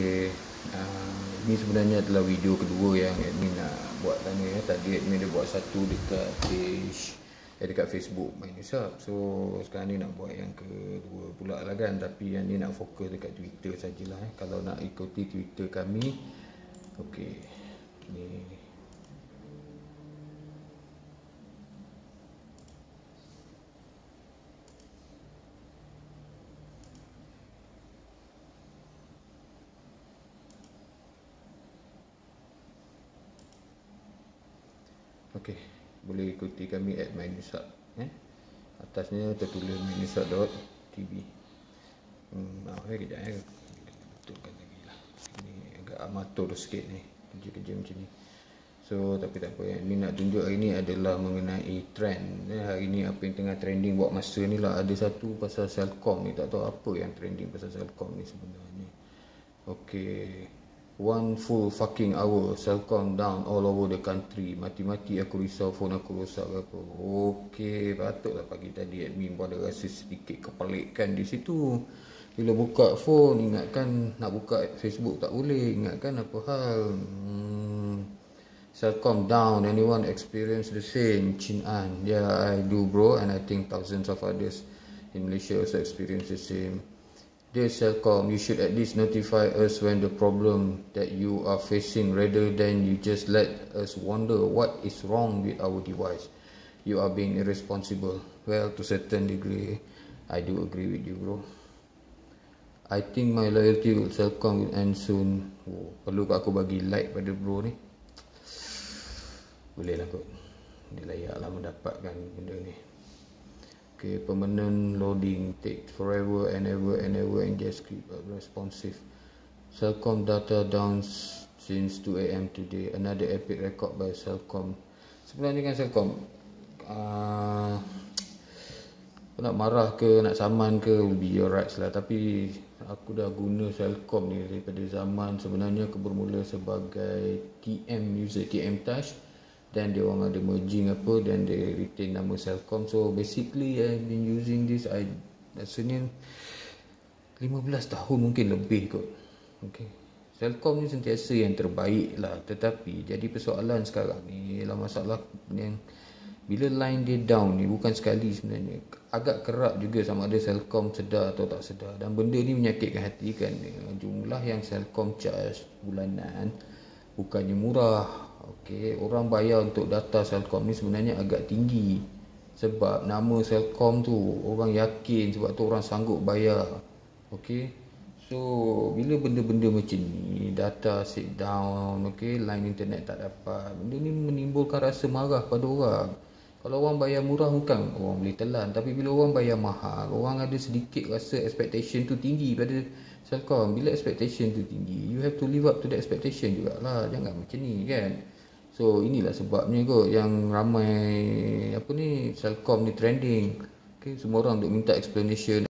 Okey. Uh, ini sebenarnya adalah video kedua yang admin nak buat tanya ya. Tadi admin dia buat satu dekat page eh, dekat Facebook main Usap. So sekarang ni nak buat yang kedua pula lah kan. Tapi yang ni nak fokus dekat Twitter sajalah eh. Kalau nak ikuti Twitter kami. Okey. Ni Okey, boleh ikuti kami at Minusak eh. Atasnya tertulis minusak.tv. Hmm, maaf eh kejap eh. Betulkan lagi lah. Ini agak amatur sikit ni. Kerja-kerja macam ni. So, tapi tak apa. Yang ni nak tunjuk hari ni adalah mengenai trend. Eh, hari ni apa yang tengah trending buat masa ni lah. Ada satu pasal Selcom ni. Tak tahu apa yang trending pasal Selcom ni sebenarnya. Okey. One full fucking hour Cellcom down all over the country. Mati-mati aku risau phone aku rosak apa. Okay patutlah pagi tadi admin pun ada rasa sedikit kepalikan di situ. Bila buka phone ingatkan nak buka Facebook tak boleh Ingatkan apa hal. Hmm. Cellcom down anyone experience the same? Chin An. Yeah I do bro and I think thousands of others in Malaysia also experience the same Dear Cellcom, you should at least notify us when the problem that you are facing rather than you just let us wonder what is wrong with our device. You are being irresponsible. Well, to certain degree, I do agree with you, bro. I think my loyalty with Cellcom will end soon. Oh, perlu aku bagi like pada bro ni? Boleh lah kot. Dia layak lah mendapatkan benda ni. Okay, permanent loading takes forever and ever and ever and just keep responsive. Cellcom data down since 2 a.m. today. Another epic record by Cellcom. Sebenarnya kan Cellcom, uh, nak marah ke, nak saman ke, will be your rights lah. Tapi aku dah guna Cellcom ni daripada zaman sebenarnya aku bermula sebagai TM user, TM Touch then dia orang ada merging apa then they retain nama Cellcom so basically I've been using this I rasanya 15 tahun mungkin lebih kot. Okay. Cellcom ni sentiasa yang terbaik lah. Tetapi jadi persoalan sekarang ni ialah masalah yang bila line dia down ni bukan sekali sebenarnya agak kerap juga sama ada Cellcom sedar atau tak sedar. Dan benda ni menyakitkan hati kan. Jumlah yang Cellcom charge bulanan bukannya murah Okey, orang bayar untuk data Cellcom ni sebenarnya agak tinggi. Sebab nama Cellcom tu orang yakin sebab tu orang sanggup bayar. Okey. So, bila benda-benda macam ni, data sit down, okey, line internet tak dapat, benda ni menimbulkan rasa marah pada orang. Kalau orang bayar murah bukan orang boleh telan, tapi bila orang bayar mahal, orang ada sedikit rasa expectation tu tinggi pada Cellcom. Bila expectation tu tinggi, you have to live up to the expectation jugalah. Jangan macam ni kan. So inilah sebabnya kot yang ramai apa ni Cellcom ni trending. Okay, semua orang duk minta explanation